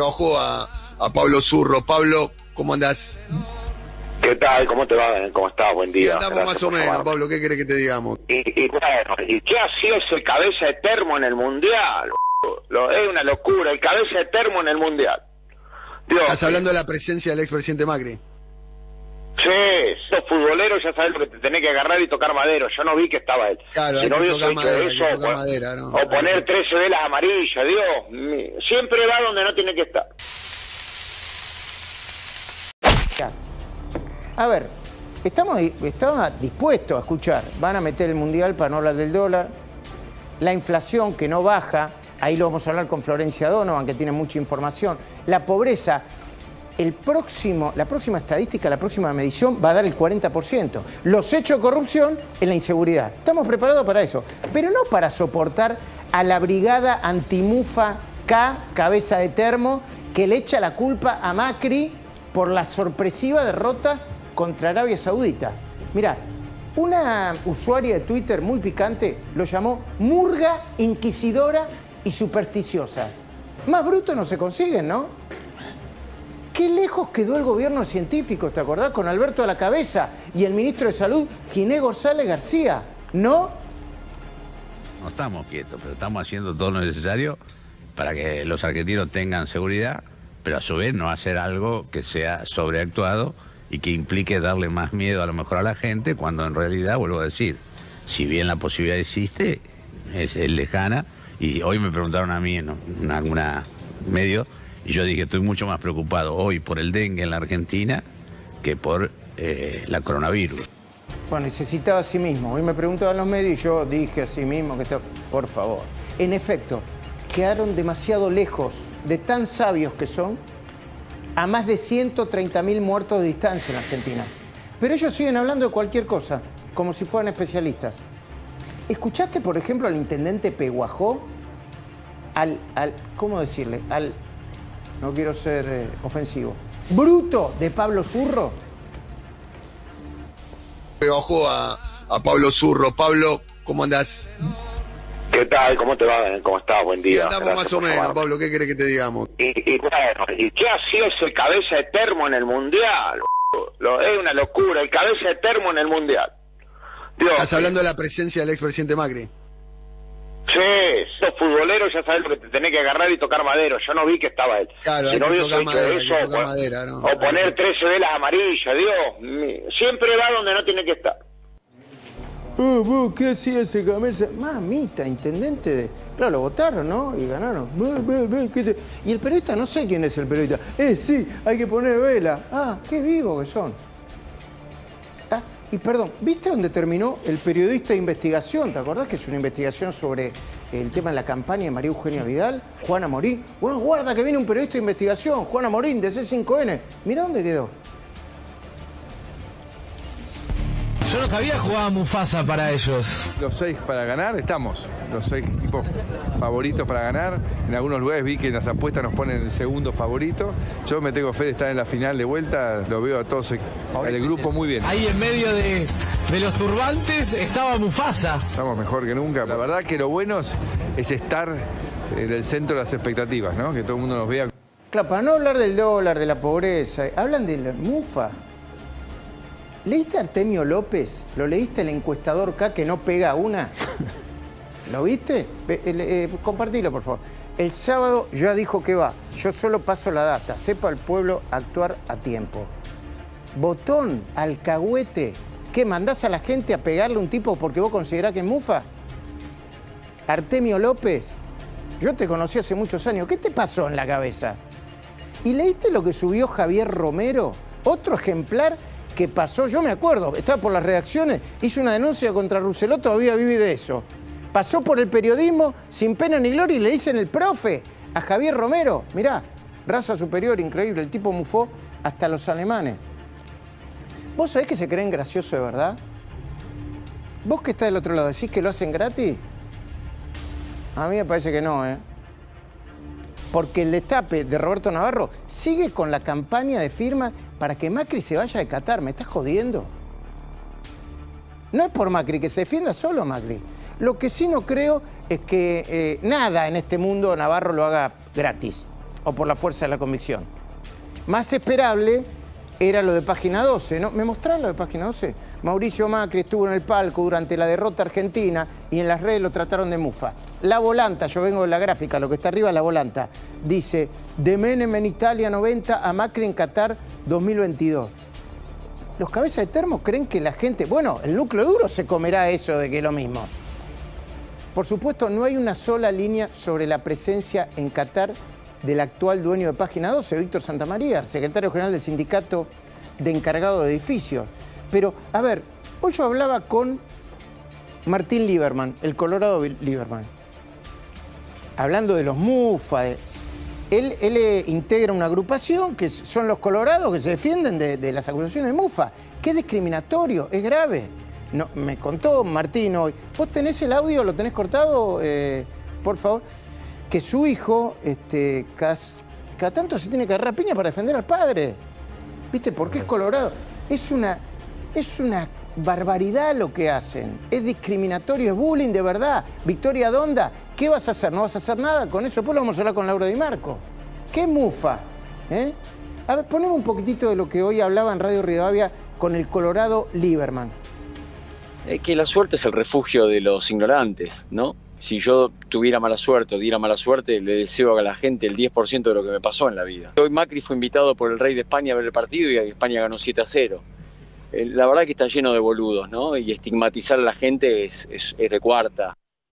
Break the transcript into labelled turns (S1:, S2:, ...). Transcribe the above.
S1: Ojo a, a Pablo Zurro. Pablo, ¿cómo andás?
S2: ¿Qué tal? ¿Cómo te va? ¿Cómo estás? Buen día.
S1: andamos
S2: Gracias
S1: más o menos. Pablo. ¿Qué querés que te digamos?
S2: Y, y bueno, ¿y qué ha sido ese cabeza de termo en el Mundial? Lo, es una locura, el cabeza de termo en el Mundial. Dios,
S1: Estás hablando de la presencia del expresidente Macri.
S2: Sí, esos futboleros ya sabes lo que te tenés que agarrar y tocar madero. Yo no vi que estaba él.
S1: Claro,
S2: si no
S1: que
S2: hubiese
S1: tocar
S2: hecho
S1: madera,
S2: eso,
S1: que tocar
S2: o,
S1: madera, ¿no?
S2: o poner
S1: que-
S2: 13 velas amarillas, Dios. mío. Siempre va donde no tiene que estar.
S3: Ya. A ver, estamos estaba dispuestos a escuchar. Van a meter el mundial para no hablar del dólar. La inflación que no baja. Ahí lo vamos a hablar con Florencia Donovan, que tiene mucha información. La pobreza. El próximo, la próxima estadística, la próxima medición va a dar el 40%. Los hechos de corrupción en la inseguridad. Estamos preparados para eso. Pero no para soportar a la brigada antimufa K, cabeza de termo, que le echa la culpa a Macri por la sorpresiva derrota contra Arabia Saudita. Mira, una usuaria de Twitter muy picante lo llamó murga, inquisidora y supersticiosa. Más bruto no se consiguen, ¿no? Qué lejos quedó el gobierno científico, ¿te acordás? Con Alberto a la cabeza y el ministro de Salud, Ginés González García. ¿No?
S4: No estamos quietos, pero estamos haciendo todo lo necesario para que los argentinos tengan seguridad, pero a su vez no hacer algo que sea sobreactuado y que implique darle más miedo a lo mejor a la gente, cuando en realidad, vuelvo a decir, si bien la posibilidad existe, es, lejana, y hoy me preguntaron a mí en alguna medio, y yo dije, estoy mucho más preocupado hoy por el dengue en la Argentina que por eh, la coronavirus.
S3: Bueno, necesitaba a sí mismo. Hoy me preguntaban los medios y yo dije a sí mismo que está... Por favor. En efecto, quedaron demasiado lejos de tan sabios que son a más de 130.000 muertos de distancia en Argentina. Pero ellos siguen hablando de cualquier cosa, como si fueran especialistas. ¿Escuchaste, por ejemplo, al intendente Peguajó? Al, al ¿cómo decirle? Al, no quiero ser eh, ofensivo, bruto de Pablo Zurro.
S1: Ojo a, a Pablo Zurro. Pablo, ¿cómo andás?
S2: ¿Qué tal? ¿Cómo te va? ¿Cómo estás? Buen día.
S1: andamos
S2: Gracias
S1: más o menos. Pablo. ¿Qué querés que te digamos?
S2: Y, y bueno, ¿y qué ha sido ese cabeza de termo en el Mundial? Lo, es una locura, el cabeza de termo en el Mundial. Dios,
S1: Estás hablando de la presencia del expresidente Macri.
S2: Sí, esos futboleros ya sabes lo que te tenés que agarrar y tocar madero. Yo no vi que estaba él.
S1: Claro,
S2: si no hubiese
S1: tocar
S2: hecho
S1: madera,
S2: eso,
S1: tocar
S2: o,
S1: madera, ¿no?
S2: o
S1: Hay
S2: poner
S1: que-
S2: 13 velas amarillas, Dios. Siempre va donde no tiene que estar.
S3: Uh, uh, ¿Qué hacía ese cabeza? Mamita, intendente de. Claro, lo votaron, ¿no? Y ganaron. Ve, ve, ve, ¿qué se- Y el periodista, no sé quién es el periodista. Eh, sí, hay que poner vela. Ah, qué vivo que son. Y perdón, ¿viste dónde terminó el periodista de investigación? ¿Te acordás que es una investigación sobre el tema de la campaña de María Eugenia Vidal? Juana Morín. Bueno, guarda que viene un periodista de investigación, Juana Morín, de C5N. Mira dónde quedó.
S5: Yo no sabía que jugaba Mufasa para ellos.
S6: Los seis para ganar estamos, los seis equipos favoritos para ganar. En algunos lugares vi que en las apuestas nos ponen el segundo favorito. Yo me tengo fe de estar en la final de vuelta, lo veo a todos el grupo muy bien.
S5: Ahí en medio de, de los turbantes estaba Mufasa.
S6: Estamos mejor que nunca. La verdad que lo bueno es, es estar en el centro de las expectativas, ¿no? Que todo el mundo nos vea.
S3: Claro, para no hablar del dólar, de la pobreza, hablan de la mufa. ¿Leíste a Artemio López? ¿Lo leíste el encuestador K que no pega una? ¿Lo viste? El- eh, compartilo, por favor. El sábado ya dijo que va. Yo solo paso la data. Sepa el pueblo actuar a tiempo. Botón, alcahuete. ¿Qué mandás a la gente a pegarle a un tipo porque vos considerás que es mufa? Artemio López, yo te conocí hace muchos años. ¿Qué te pasó en la cabeza? ¿Y leíste lo que subió Javier Romero? Otro ejemplar que pasó, yo me acuerdo, estaba por las reacciones, hizo una denuncia contra Rousselot, todavía vive de eso. Pasó por el periodismo sin pena ni gloria y le dicen el profe a Javier Romero. Mirá, raza superior, increíble, el tipo mufó hasta los alemanes. ¿Vos sabés que se creen graciosos de verdad? ¿Vos que estás del otro lado decís que lo hacen gratis? A mí me parece que no, ¿eh? Porque el destape de Roberto Navarro sigue con la campaña de firma para que Macri se vaya de Qatar. ¿Me estás jodiendo? No es por Macri, que se defienda solo Macri. Lo que sí no creo es que eh, nada en este mundo Navarro lo haga gratis. o por la fuerza de la convicción. Más esperable era lo de página 12, ¿no? ¿Me mostraron lo de página 12? Mauricio Macri estuvo en el palco durante la derrota argentina y en las redes lo trataron de mufa. La volanta, yo vengo de la gráfica, lo que está arriba es la volanta, dice, de Menem en Italia 90 a Macri en Qatar 2022. Los cabezas de termo creen que la gente, bueno, el núcleo duro se comerá eso de que es lo mismo. Por supuesto, no hay una sola línea sobre la presencia en Qatar del actual dueño de Página 12, Víctor Santamaría, secretario general del sindicato de encargado de edificios. Pero, a ver, hoy yo hablaba con Martín Lieberman, el Colorado Lieberman, hablando de los MUFA. él, él, eh, integra una agrupación que son los colorados que se defienden de, las acusaciones de MUFA. Qué discriminatorio, es grave. No, me contó Martín hoy. ¿Vos tenés el audio, lo tenés cortado, eh, por favor? Que su hijo, este, cada, tanto se tiene que agarrar piña para defender al padre. ¿Viste? Porque es colorado. Es una, es una barbaridad lo que hacen. Es discriminatorio, es bullying de verdad. Victoria Donda, ¿qué vas a hacer? ¿No vas a hacer nada con eso? Después lo vamos a hablar con Laura Di Marco. ¿Qué mufa? ¿Eh? A ver, poneme un poquitito de lo que hoy hablaba en Radio Rivadavia con el colorado Lieberman.
S7: Es que la suerte es el refugio de los ignorantes, ¿no? Si yo tuviera mala suerte o diera mala suerte, le deseo a la gente el 10% de lo que me pasó en la vida. Hoy Macri fue invitado por el rey de España a ver el partido y España ganó 7 a 0. La verdad que está lleno de boludos, ¿no? Y estigmatizar a la gente es, es- es de cuarta.